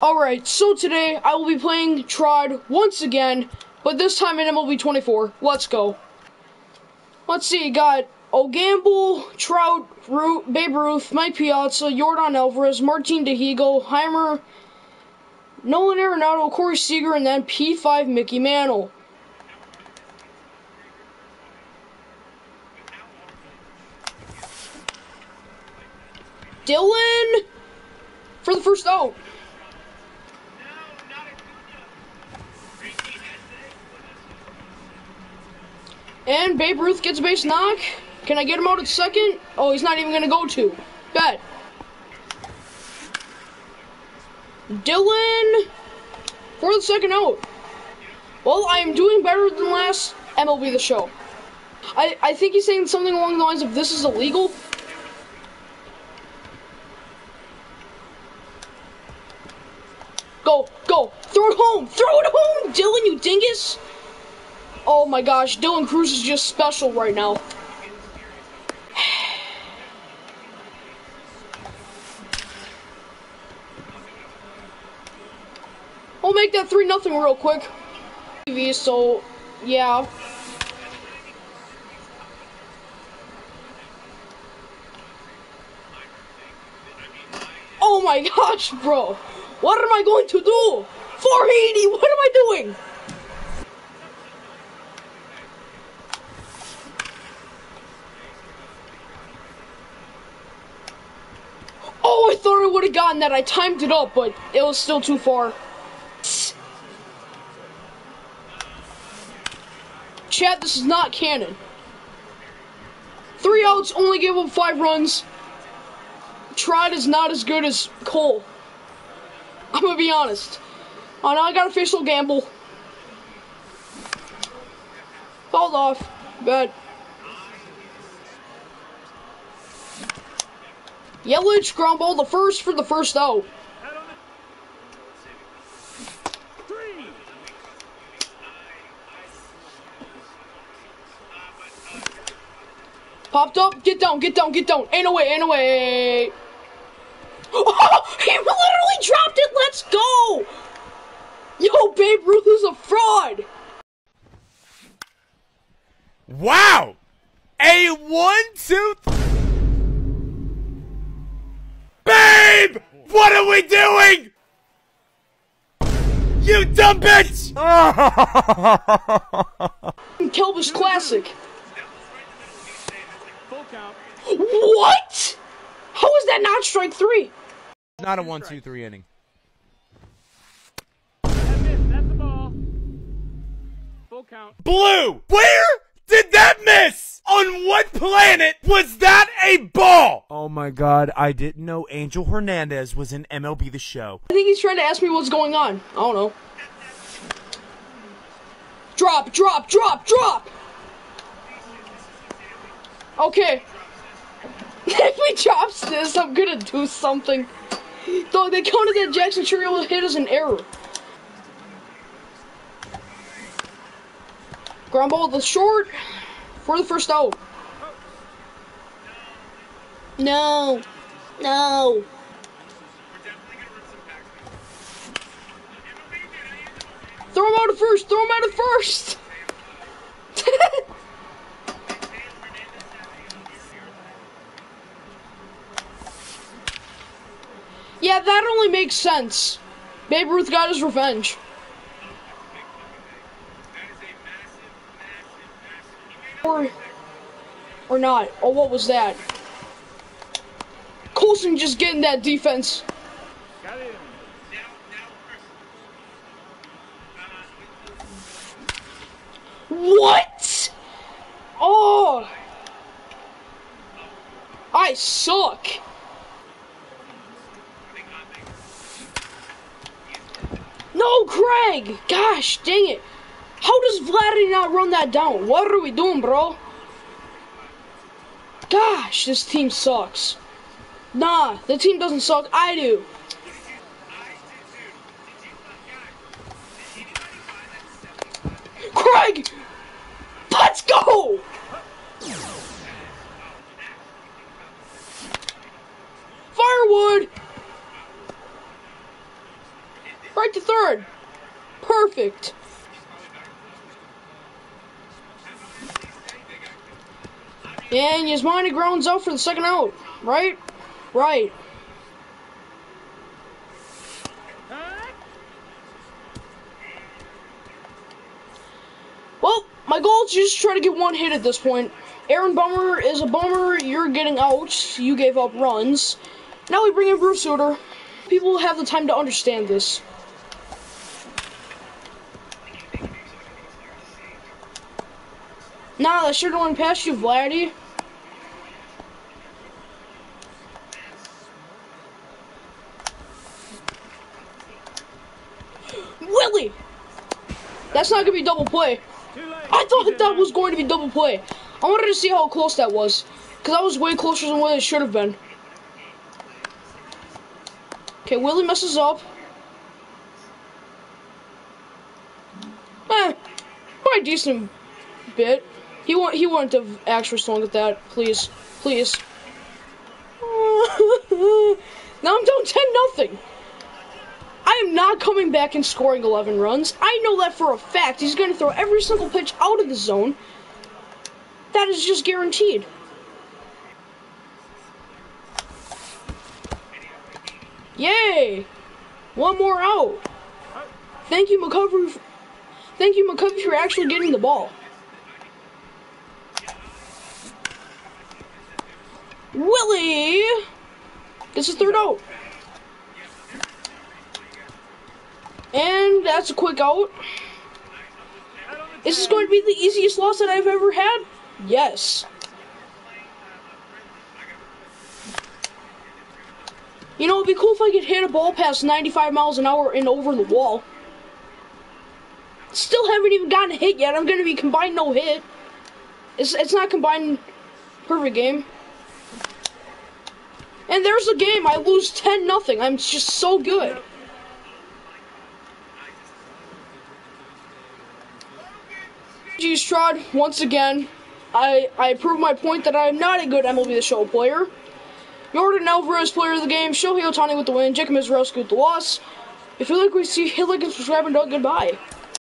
Alright, so today I will be playing Trod once again, but this time in MLB 24. Let's go. Let's see, got O'Gamble, Trout, Root, Babe Ruth, Mike Piazza, Yordan Alvarez, Martin Dihigo, Heimer, Nolan Arenado, Corey Seager, and then P5 Mickey Mantle. Dylan for the first out. And Babe Ruth gets a base knock. Can I get him out at second? Oh, he's not even going to go to. Bet. Dylan for the second out. Well, I am doing better than last MLB The Show. I, I think he's saying something along the lines of this is illegal. Go, go, throw it home, throw it home, Dylan, you dingus. Oh my gosh, Dylan Crews is just special right now. We'll make that 3 nothing real quick. So, yeah. Oh my gosh, bro. What am I going to do? 480, what am I doing? Would have gotten that. I timed it up, but it was still too far. Chad, this is not canon. Three outs, only gave up five runs. Trot is not as good as Cole. I'm gonna be honest. Oh, now I got a facial gamble. Hold off. Bad. Yelich ground ball the first for the first out. Popped up, get down, get down, get down. Ain't no way, ain't no way. Oh, he literally dropped it, let's go! Yo, Babe Ruth is a fraud! Wow! A one, two, Babe! What are we doing? You dumb bitch! Kalbes Classic. What? How is that not strike three? Not a one, two, three inning. Blue! Where did that miss? On what planet was that a ball? My god, I didn't know Angel Hernandez was in MLB The Show. I think he's trying to ask me what's going on. I don't know. Drop, drop, drop, drop! Okay. if we drops this, I'm gonna do something. Though they counted that Jackson Churchill hit as an error. Ground ball the short for the first out. No. No. Throw him out of first. Throw him out of first. yeah, that only makes sense. Babe Ruth got his revenge. Or, or not. Oh, what was that? Colson just getting that defense. What? Oh! I suck. No, Craig! Gosh, dang it. How does Vladdy not run that down? What are we doing, bro? Gosh, this team sucks. Nah, the team doesn't suck. I do. Craig! Let's go! Firewood! Right to third. Perfect. And Yasmani grounds out for the second out. Right? Right. Well, my goal is just try to get one hit at this point. Aaron Bummer is a bummer. You're getting out. You gave up runs. Now we bring in Bruce Sutter. People have the time to understand this. Nah, don't want to pass you, Vladdy. Willie! That's not gonna be double play. I thought that that was going to be double play. I wanted to see how close that was. Because that was way closer than what it should have been. Okay, Willie messes up. Eh, probably decent bit. He want he wanted to actually swung at that. Please, please. now I'm down ten nothing. I am not coming back and scoring 11 runs. I know that for a fact. He's going to throw every single pitch out of the zone. That is just guaranteed. Yay! One more out. Thank you, McCovey. Thank you, McCovey, for actually getting the ball. Willie This is third out. And that's a quick out. Is this going to be the easiest loss that I've ever had? Yes. You know, it'd be cool if I could hit a ball past 95 miles an hour and over the wall. Still haven't even gotten a hit yet. I'm going to be combined no hit. It's, it's not combined perfect game. And there's the game. I lose 10 nothing. I'm just so good. G Strad, once again, I, I prove my point that I am not a good MLB The Show player. Yordan Alvarez, player of the game. Shohei Ohtani with the win. Jacob Misiorowski with the loss. If you like what you see, hit like and subscribe and don't goodbye.